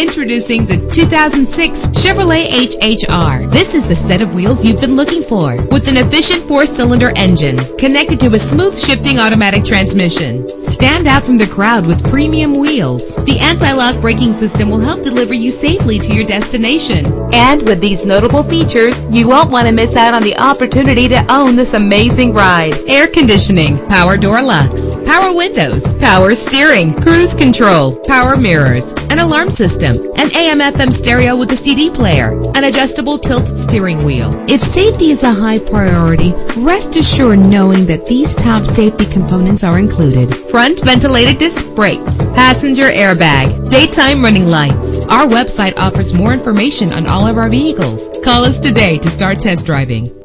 Introducing the 2006 Chevrolet HHR. This is the set of wheels you've been looking for with an efficient four-cylinder engine connected to a smooth shifting automatic transmission. Stand out from the crowd with premium wheels. The anti-lock braking system will help deliver you safely to your destination. And with these notable features, you won't want to miss out on the opportunity to own this amazing ride. Air conditioning, power door locks, power windows, power steering, cruise control, power mirrors, an alarm system, an AM FM stereo with a CD player, an adjustable tilt steering wheel. If safety is a high priority, rest assured knowing that these top safety components are included. Front ventilated disc brakes, passenger airbag, daytime running lights. Our website offers more information on all of our vehicles. Call us today to start test driving.